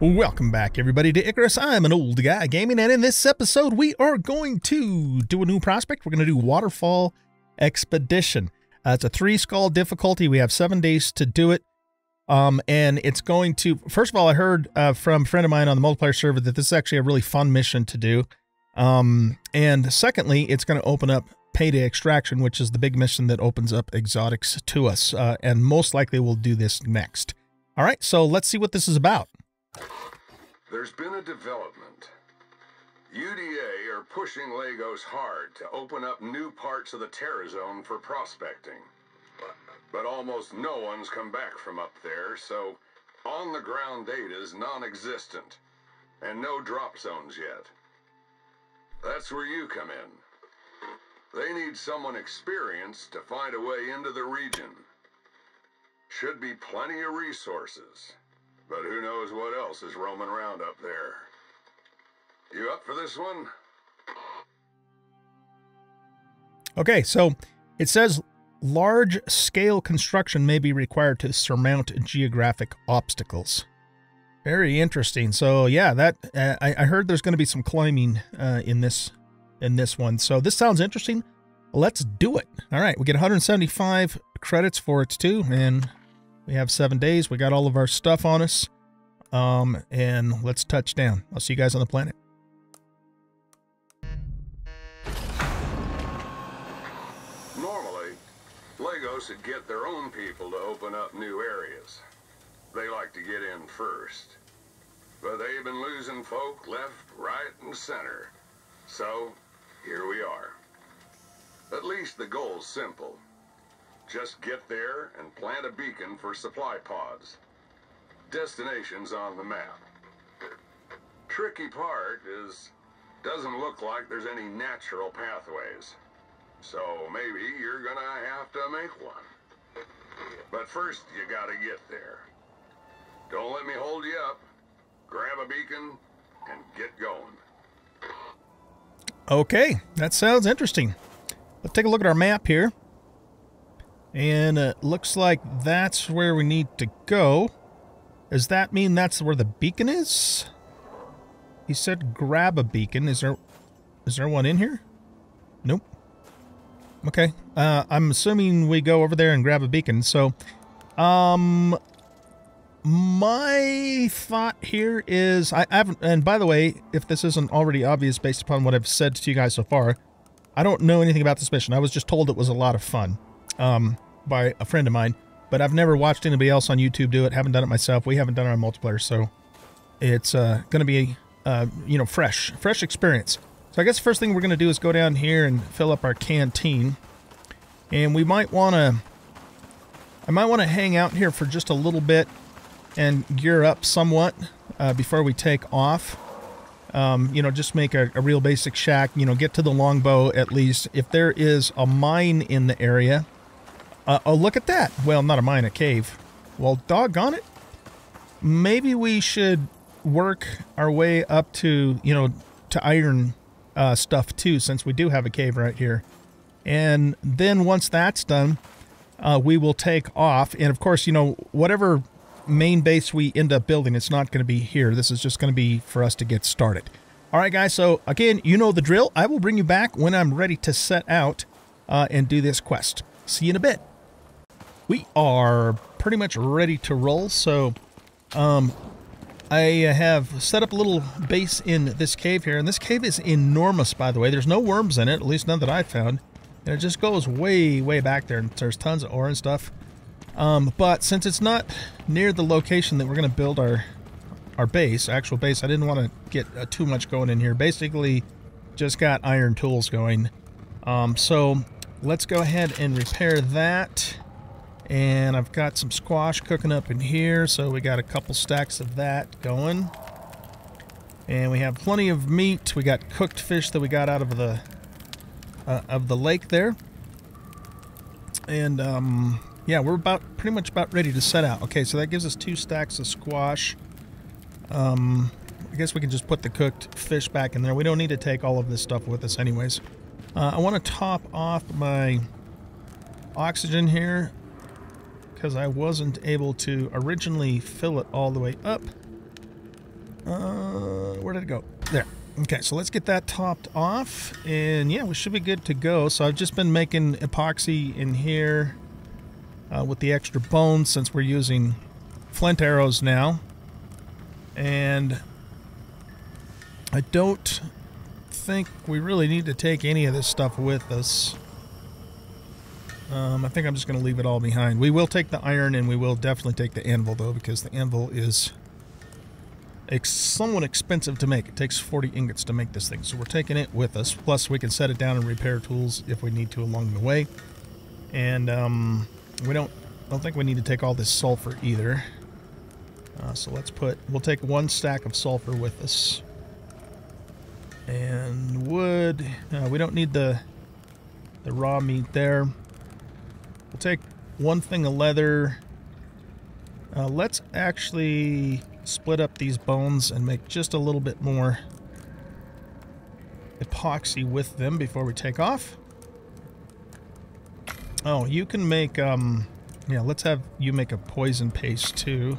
Welcome back, everybody, to Icarus. I'm an old guy gaming, and in this episode, we are going to do a new prospect. We're going to do Waterfall Expedition. Uh, it's a three skull difficulty. We have seven days to do it. Um, and it's going to, first of all, I heard uh, from a friend of mine on the multiplayer server that this is actually a really fun mission to do. Um, and secondly, it's going to open up payday extraction, which is the big mission that opens up exotics to us. Uh, and most likely we'll do this next. All right, so let's see what this is about. There's been a development. UDA are pushing Lagos hard to open up new parts of the Terra Zone for prospecting. But almost no one's come back from up there, so on the ground data is non-existent. And no drop zones yet. That's where you come in. They need someone experienced to find a way into the region. Should be plenty of resources. But who knows what else is roaming around up there. You up for this one? Okay, so it says large scale construction may be required to surmount geographic obstacles. Very interesting. So yeah, that uh, I, I, heard there's going to be some climbing uh, in this in this one. So this sounds interesting. Let's do it. All right, we get 175 credits for it too, and we have seven days. We got all of our stuff on us, um, and let's touch down. I'll see you guys on the planet. Normally, Legos would get their own people to open up new areas. They like to get in first. But they've been losing folk left, right, and center. So, here we are. At least the goal's simple. Just get there and plant a beacon for supply pods. Destination's on the map. Tricky part is, doesn't look like there's any natural pathways. So maybe you're gonna have to make one. But first, you gotta get there. Don't let me hold you up. Grab a beacon and get going. Okay, that sounds interesting. Let's take a look at our map here. And it looks like that's where we need to go. Does that mean that's where the beacon is? He said grab a beacon. Is there is there one in here? Nope. Okay. Uh, I'm assuming we go over there and grab a beacon. So, um, my thought here is I haven't, and by the way, if this isn't already obvious based upon what I've said to you guys so far, I don't know anything about this mission. I was just told it was a lot of fun um, by a friend of mine, but I've never watched anybody else on YouTube do it. Haven't done it myself. We haven't done it on multiplayer, so it's uh, going to be, uh, you know, fresh, fresh experience. So I guess the first thing we're going to do is go down here and fill up our canteen. And we might want to, I might want to hang out here for just a little bit and gear up somewhat uh, before we take off. Um, you know, just make a, a, real basic shack, you know, get to the longbow at least. If there is a mine in the area, uh, oh, look at that. Well, not a mine, a cave. Well, doggone it. Maybe we should work our way up to, you know, to iron uh, stuff too, since we do have a cave right here. And then once that's done, uh, we will take off. And of course, you know, whatever main base we end up building, it's not going to be here. This is just going to be for us to get started. All right, guys. So again, you know the drill. I will bring you back when I'm ready to set out uh, and do this quest. See you in a bit. We are pretty much ready to roll. So um, I have set up a little base in this cave here. And this cave is enormous, by the way. There's no worms in it, at least none that I've found. And it just goes way, way back there. And there's tons of ore and stuff. Um, but since it's not near the location that we're going to build our our base, actual base, I didn't want to get uh, too much going in here. Basically, just got iron tools going. Um, so let's go ahead and repair that. And I've got some squash cooking up in here, so we got a couple stacks of that going. And we have plenty of meat. We got cooked fish that we got out of the uh, of the lake there. And um, yeah, we're about pretty much about ready to set out. Okay, so that gives us two stacks of squash. Um, I guess we can just put the cooked fish back in there. We don't need to take all of this stuff with us anyways. Uh, I want to top off my oxygen here because I wasn't able to originally fill it all the way up. Uh, where did it go? There. Okay, so let's get that topped off, and yeah, we should be good to go. So I've just been making epoxy in here uh, with the extra bones since we're using flint arrows now. And I don't think we really need to take any of this stuff with us. Um, I think I'm just going to leave it all behind. We will take the iron and we will definitely take the anvil, though, because the anvil is ex somewhat expensive to make. It takes 40 ingots to make this thing, so we're taking it with us. Plus, we can set it down and repair tools if we need to along the way. And um, we don't don't think we need to take all this sulfur either. Uh, so let's put, we'll take one stack of sulfur with us. And wood, uh, we don't need the, the raw meat there. We'll take one thing of leather. Uh, let's actually split up these bones and make just a little bit more epoxy with them before we take off. Oh, you can make, um, yeah, let's have you make a poison paste too.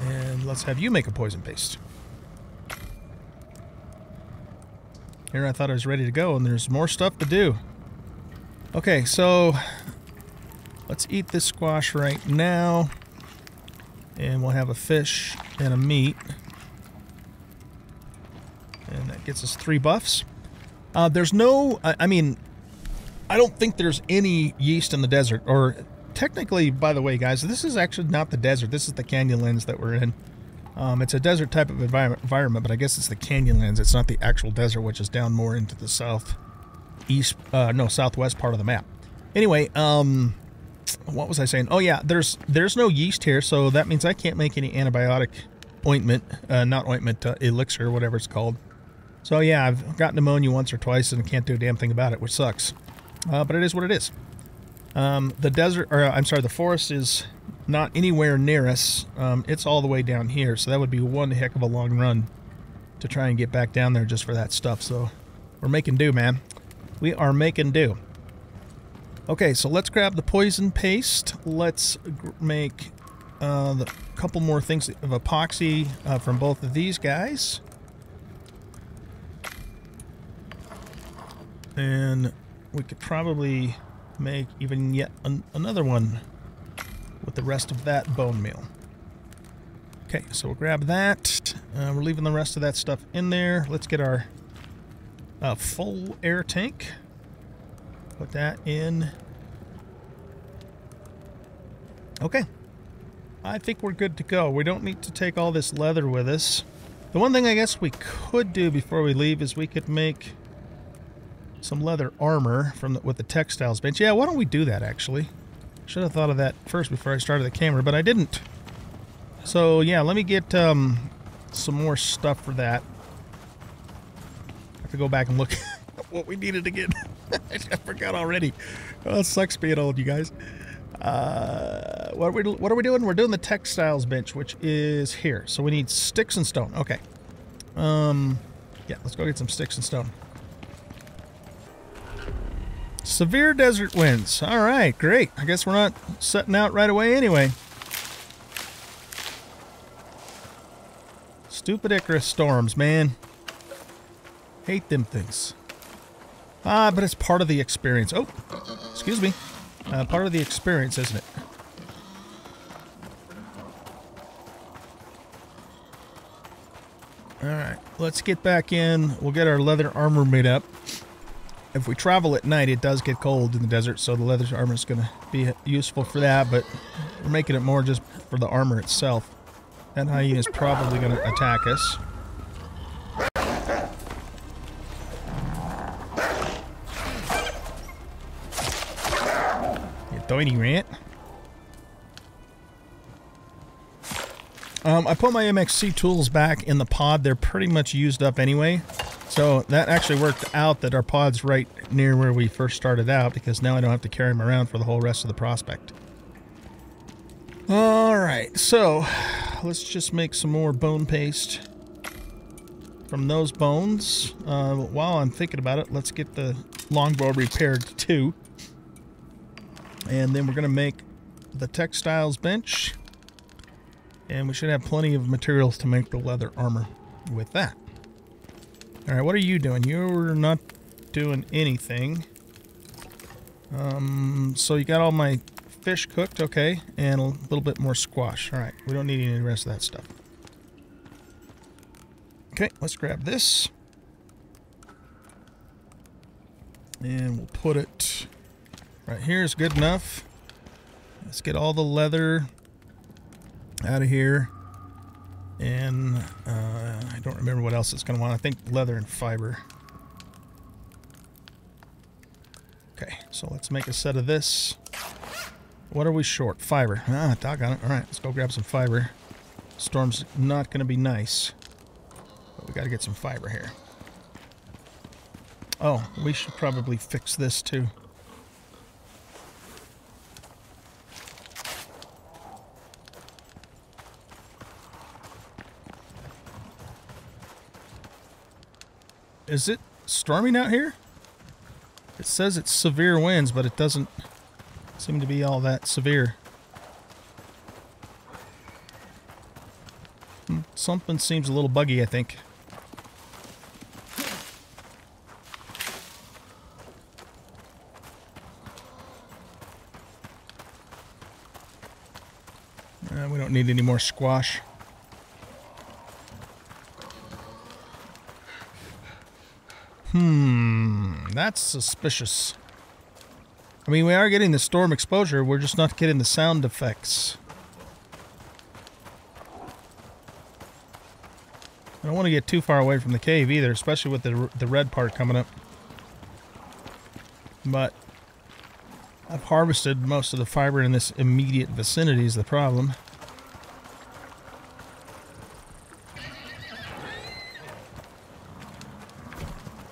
And let's have you make a poison paste. Here I thought I was ready to go and there's more stuff to do. Okay, so let's eat this squash right now. And we'll have a fish and a meat. And that gets us three buffs. Uh, there's no, I, I mean, I don't think there's any yeast in the desert. Or technically, by the way, guys, this is actually not the desert. This is the canyonlands that we're in. Um, it's a desert type of environment, environment, but I guess it's the canyonlands. It's not the actual desert, which is down more into the south east, uh, no, southwest part of the map. Anyway, um, what was I saying? Oh yeah, there's there's no yeast here, so that means I can't make any antibiotic ointment, uh, not ointment, uh, elixir, whatever it's called. So yeah, I've got pneumonia once or twice and can't do a damn thing about it, which sucks. Uh, but it is what it is. Um, the desert, or I'm sorry, the forest is not anywhere near us. Um, it's all the way down here, so that would be one heck of a long run to try and get back down there just for that stuff. So we're making do, man. We are making do. Okay, so let's grab the poison paste. Let's make uh, a couple more things of epoxy uh, from both of these guys. And we could probably make even yet an another one with the rest of that bone meal. Okay, so we'll grab that. Uh, we're leaving the rest of that stuff in there. Let's get our uh, full air tank. Put that in. Okay. I think we're good to go. We don't need to take all this leather with us. The one thing I guess we could do before we leave is we could make some leather armor from the, with the textiles bench. Yeah, why don't we do that actually? Should have thought of that first before I started the camera, but I didn't. So yeah, let me get um, some more stuff for that. I have to go back and look at what we needed to get. I forgot already. Oh, it sucks being old, you guys. Uh, what are we what are we doing? We're doing the textiles bench, which is here. So we need sticks and stone. Okay. Um, yeah, let's go get some sticks and stone. Severe desert winds. All right, great. I guess we're not setting out right away anyway. Stupid Icarus storms, man. Hate them things. Ah, but it's part of the experience. Oh, excuse me. Uh, part of the experience, isn't it? Alright, let's get back in. We'll get our leather armor made up. If we travel at night, it does get cold in the desert, so the leather armor is going to be useful for that, but we're making it more just for the armor itself. That hyena is probably going to attack us. Doiny rant. Um, I put my MXC tools back in the pod. They're pretty much used up anyway. So that actually worked out that our pod's right near where we first started out because now I don't have to carry them around for the whole rest of the prospect. All right, so let's just make some more bone paste from those bones. Uh, while I'm thinking about it, let's get the longbow repaired too. And then we're going to make the textiles bench. And we should have plenty of materials to make the leather armor with that. All right, what are you doing? You're not doing anything. Um, so you got all my fish cooked, okay, and a little bit more squash. All right, we don't need any of the rest of that stuff. Okay, let's grab this. And we'll put it right here is good enough. Let's get all the leather out of here. And uh, I don't remember what else it's going to want. I think leather and fiber. Okay, so let's make a set of this. What are we short? Fiber. Ah, doggone it. All right, let's go grab some fiber. Storm's not going to be nice. But we got to get some fiber here. Oh, we should probably fix this too. Is it storming out here? It says it's severe winds, but it doesn't seem to be all that severe. Hmm, something seems a little buggy, I think. Uh, we don't need any more squash. Hmm, that's suspicious. I mean, we are getting the storm exposure, we're just not getting the sound effects. I don't want to get too far away from the cave either, especially with the, the red part coming up. But I've harvested most of the fiber in this immediate vicinity is the problem.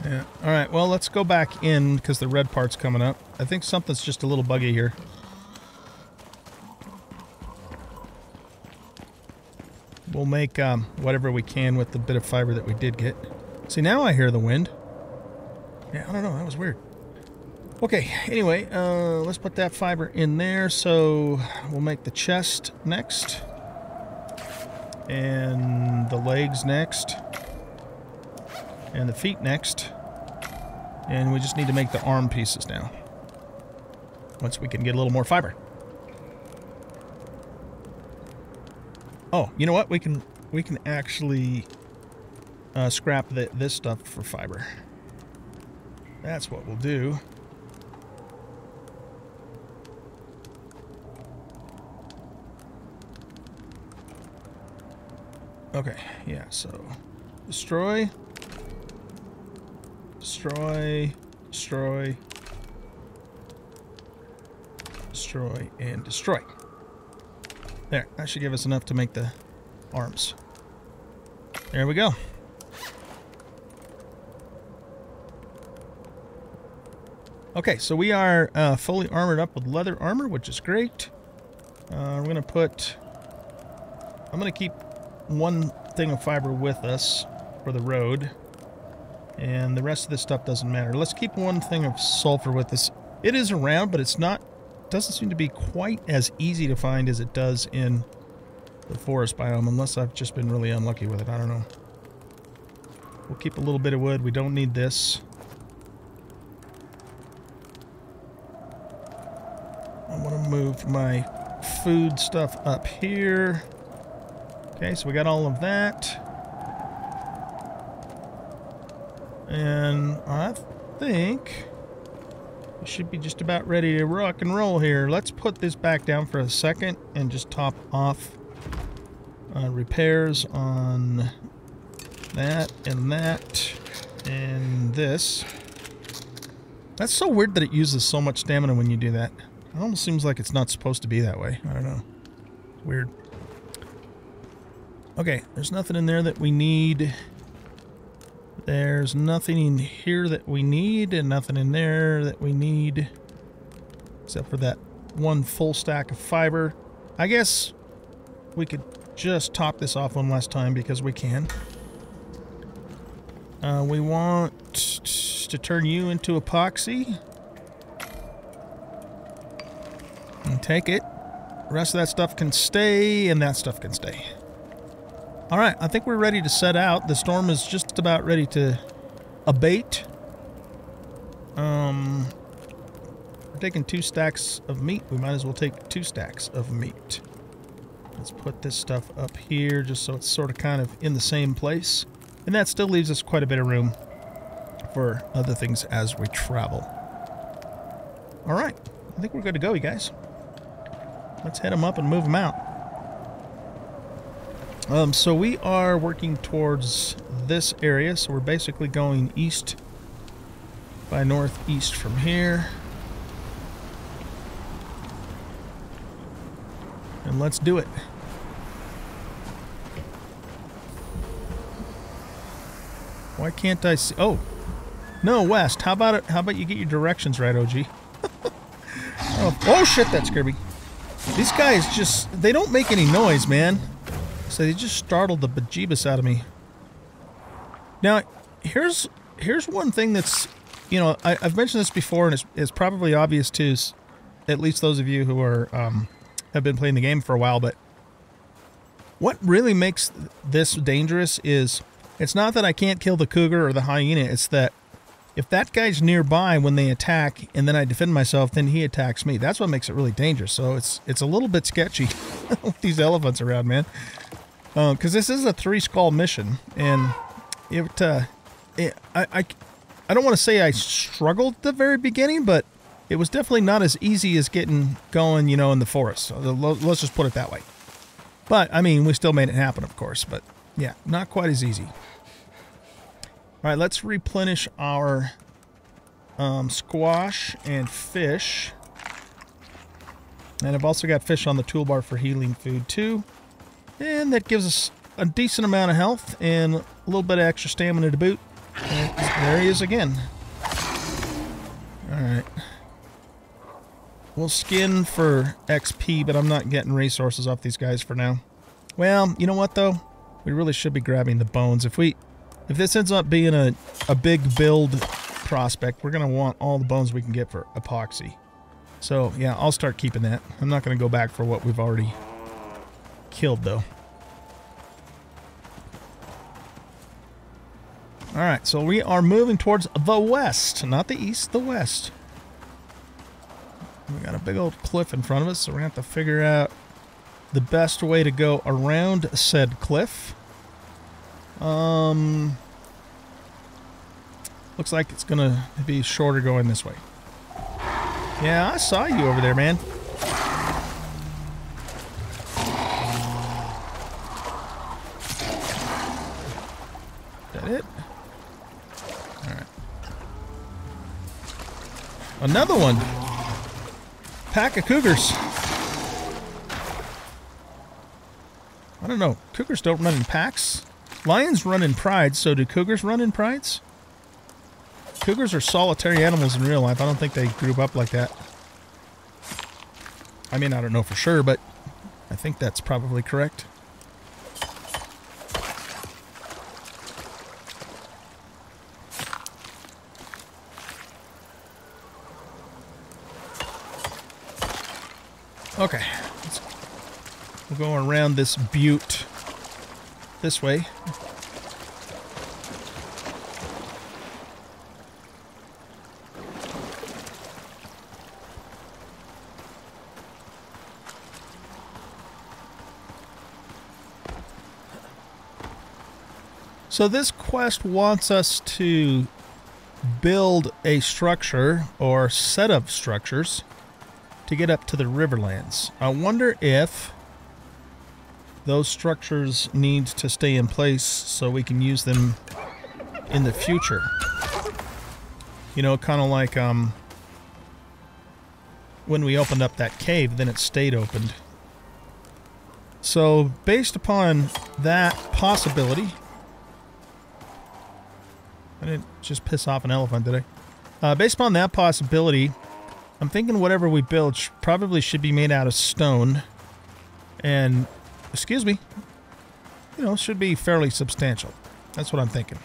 Yeah. All right. Well, let's go back in because the red part's coming up. I think something's just a little buggy here. We'll make um, whatever we can with the bit of fiber that we did get. See, now I hear the wind. Yeah, I don't know. That was weird. Okay, anyway, uh, let's put that fiber in there. So we'll make the chest next. And the legs next and the feet next. And we just need to make the arm pieces now. Once we can get a little more fiber. Oh, you know what? We can we can actually uh, scrap the, this stuff for fiber. That's what we'll do. Okay, yeah, so destroy. Destroy, destroy, destroy, and destroy. There, that should give us enough to make the arms. There we go. Okay, so we are uh, fully armored up with leather armor, which is great. Uh, we're going to put... I'm going to keep one thing of fiber with us for the road. And the rest of this stuff doesn't matter. Let's keep one thing of sulfur with us. It is around, but it's not, doesn't seem to be quite as easy to find as it does in the forest biome, unless I've just been really unlucky with it. I don't know. We'll keep a little bit of wood. We don't need this. I want to move my food stuff up here. Okay, so we got all of that. And I think we should be just about ready to rock and roll here. Let's put this back down for a second and just top off uh, repairs on that and that and this. That's so weird that it uses so much stamina when you do that. It almost seems like it's not supposed to be that way. I don't know. Weird. Okay, there's nothing in there that we need. There's nothing in here that we need and nothing in there that we need except for that one full stack of fiber. I guess we could just top this off one last time because we can. Uh, we want to turn you into epoxy. And take it. The rest of that stuff can stay, and that stuff can stay. All right, I think we're ready to set out. The storm is just about ready to abate. Um, we're taking two stacks of meat. We might as well take two stacks of meat. Let's put this stuff up here just so it's sort of kind of in the same place. And that still leaves us quite a bit of room for other things as we travel. All right, I think we're good to go, you guys. Let's head them up and move them out. Um, so we are working towards this area, so we're basically going east by northeast from here. And let's do it. Why can't I see? Oh, no, west. How about it? How about you get your directions right, OG? oh, oh shit, that scared me. These guys just—they don't make any noise, man. So they just startled the bejeebus out of me. Now, here's here's one thing that's, you know, I, have mentioned this before, and it's, it's, probably obvious to at least those of you who are um, have been playing the game for a while. But what really makes this dangerous is it's not that I can't kill the cougar or the hyena. It's that if that guy's nearby when they attack and then I defend myself, then he attacks me. That's what makes it really dangerous. So it's it's a little bit sketchy with these elephants around, man because uh, this is a three skull mission, and it, uh, it I, I, I don't want to say I struggled at the very beginning, but it was definitely not as easy as getting going, you know, in the forest. So let's just put it that way. But I mean, we still made it happen, of course. But yeah, not quite as easy. All right, let's replenish our um, squash and fish. And I've also got fish on the toolbar for healing food too. And that gives us a decent amount of health and a little bit of extra stamina to boot. There he is again. Alright. We'll skin for XP, but I'm not getting resources off these guys for now. Well, you know what though? We really should be grabbing the bones. If we if this ends up being a, a big build prospect, we're gonna want all the bones we can get for epoxy. So yeah, I'll start keeping that. I'm not gonna go back for what we've already killed, though. Alright, so we are moving towards the west. Not the east, the west. We got a big old cliff in front of us, so we're going to have to figure out the best way to go around said cliff. Um, looks like it's going to be shorter going this way. Yeah, I saw you over there, man. Another one. Pack of cougars. I don't know. Cougars don't run in packs. Lions run in prides, so do cougars run in prides? Cougars are solitary animals in real life. I don't think they group up like that. I mean, I don't know for sure, but I think that's probably correct. Okay. We'll go around this butte this way. So this quest wants us to build a structure or set of structures to get up to the Riverlands. I wonder if those structures need to stay in place so we can use them in the future. You know, kind of like um, when we opened up that cave, then it stayed opened. So, based upon that possibility, I didn't just piss off an elephant, did I? Uh, based upon that possibility, I'm thinking whatever we build sh probably should be made out of stone. And, excuse me, you know, should be fairly substantial. That's what I'm thinking.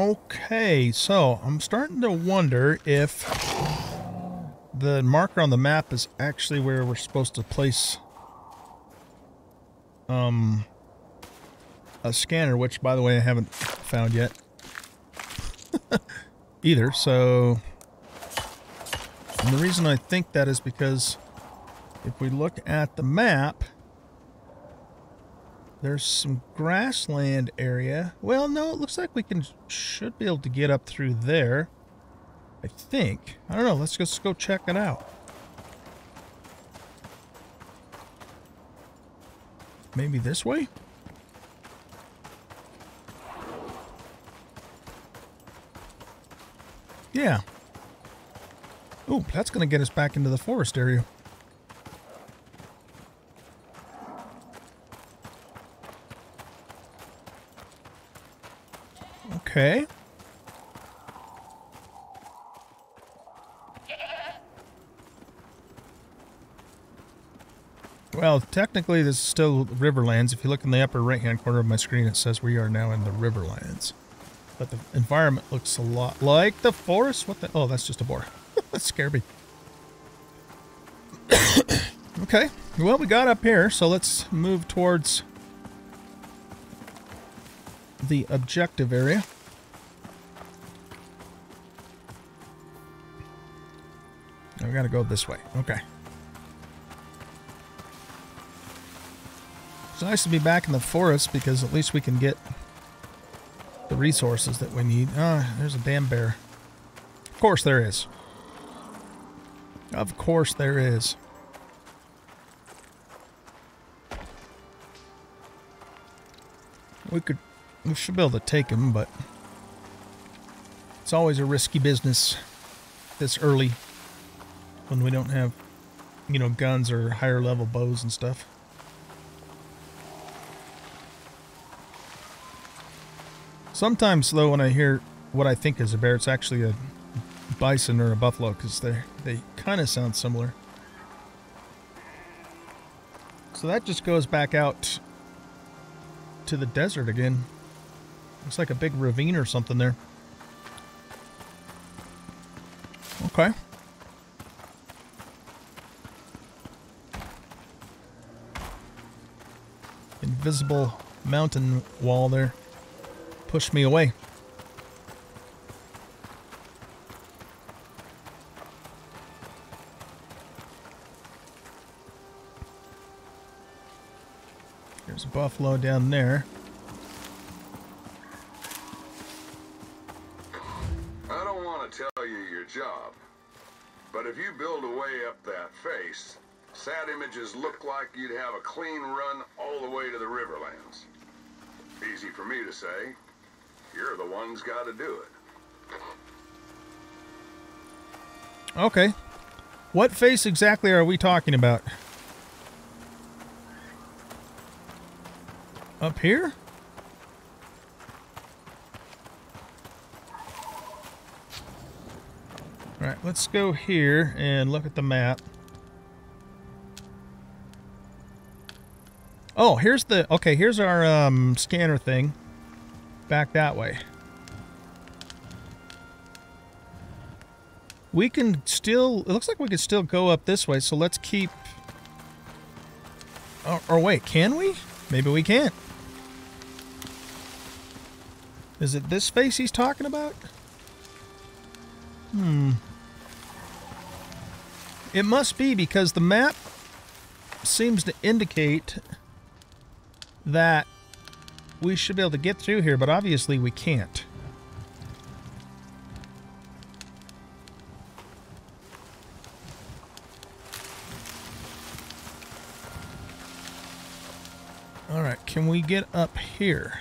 Okay, so I'm starting to wonder if the marker on the map is actually where we're supposed to place um a scanner, which by the way I haven't found yet either. So and the reason I think that is because if we look at the map, there's some grassland area. Well, no, it looks like we can should be able to get up through there. I think. I don't know. Let's just go check it out. Maybe this way? Yeah. Ooh, that's going to get us back into the forest area. Okay. Well, technically this is still Riverlands. If you look in the upper right-hand corner of my screen, it says we are now in the Riverlands. But the environment looks a lot like the forest. What the? Oh, that's just a boar. that scared me. okay. Well, we got up here, so let's move towards the objective area. Gotta go this way. Okay. It's nice to be back in the forest because at least we can get the resources that we need. Ah, there's a damn bear. Of course there is. Of course there is. We could, we should be able to take him, but it's always a risky business this early when we don't have, you know, guns or higher level bows and stuff. Sometimes, though, when I hear what I think is a bear, it's actually a bison or a buffalo because they they kind of sound similar. So that just goes back out to the desert again. Looks like a big ravine or something there. Okay. Invisible mountain wall there pushed me away. There's a buffalo down there. Say. You're the ones got to do it. Okay. What face exactly are we talking about? Up here? Alright, let's go here and look at the map. Oh, here's the... Okay, here's our um, scanner thing. Back that way. We can still... It looks like we can still go up this way, so let's keep... Oh, or wait, can we? Maybe we can't. Is it this face he's talking about? Hmm. It must be because the map seems to indicate that we should be able to get through here, but obviously we can't. Alright, can we get up here?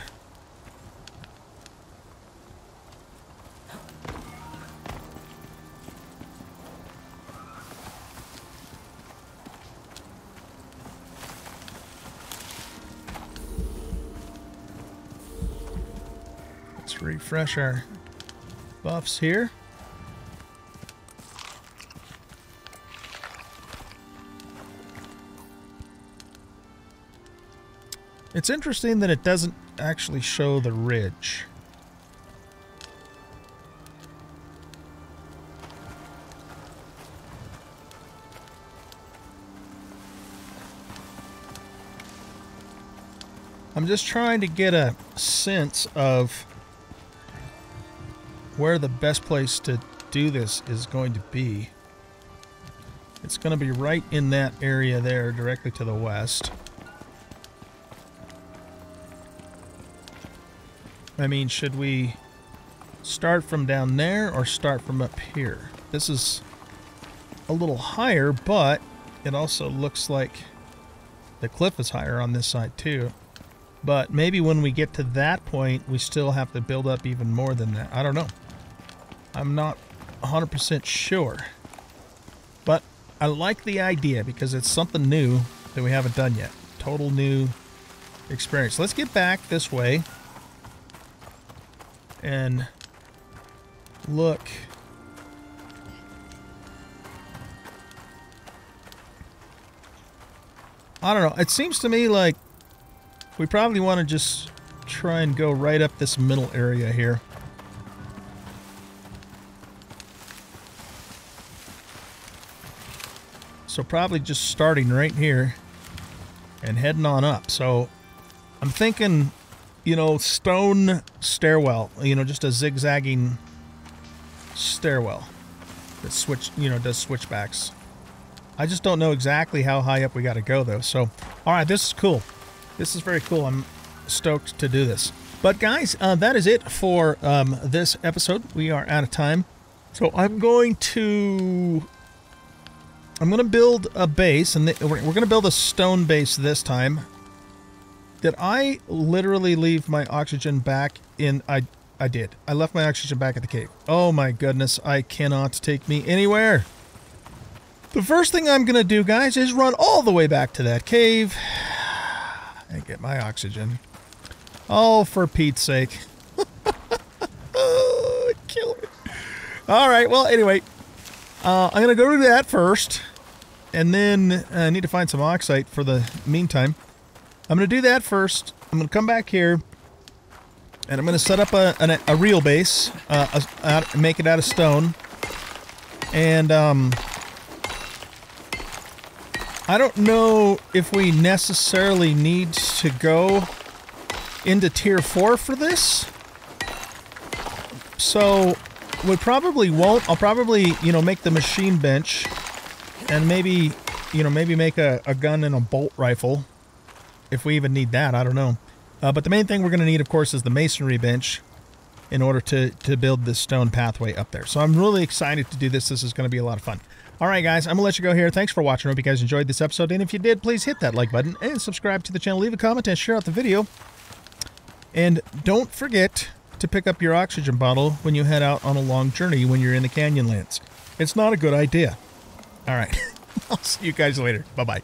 refresh our buffs here. It's interesting that it doesn't actually show the ridge. I'm just trying to get a sense of where the best place to do this is going to be. It's going to be right in that area there, directly to the west. I mean, should we start from down there or start from up here? This is a little higher, but it also looks like the cliff is higher on this side too. But maybe when we get to that point, we still have to build up even more than that. I don't know. I'm not 100% sure. But I like the idea because it's something new that we haven't done yet. Total new experience. Let's get back this way and look. I don't know. It seems to me like we probably want to just try and go right up this middle area here. So probably just starting right here and heading on up. So I'm thinking, you know, stone stairwell, you know, just a zigzagging stairwell that switch, you know, does switchbacks. I just don't know exactly how high up we got to go though. So, all right, this is cool. This is very cool. I'm stoked to do this. But guys, uh, that is it for um, this episode. We are out of time. So I'm going to I'm going to build a base, and we're going to build a stone base this time. Did I literally leave my oxygen back in... I, I did. I left my oxygen back at the cave. Oh my goodness, I cannot take me anywhere. The first thing I'm going to do, guys, is run all the way back to that cave and get my oxygen. Oh, for Pete's sake. Kill me. All right, well, anyway, uh, I'm going to go do that first. And then I uh, need to find some oxide for the meantime. I'm going to do that first. I'm going to come back here. And I'm going to set up a, a, a real base. Uh, a, make it out of stone. And, um... I don't know if we necessarily need to go into tier 4 for this. So, we probably won't. I'll probably, you know, make the machine bench and maybe, you know, maybe make a, a gun and a bolt rifle. If we even need that, I don't know. Uh, but the main thing we're going to need, of course, is the masonry bench in order to, to build this stone pathway up there. So I'm really excited to do this. This is going to be a lot of fun. All right, guys, I'm going to let you go here. Thanks for watching. I hope you guys enjoyed this episode. And if you did, please hit that like button and subscribe to the channel. Leave a comment and share out the video. And don't forget to pick up your oxygen bottle when you head out on a long journey when you're in the Canyonlands. It's not a good idea. All right. I'll see you guys later. Bye bye.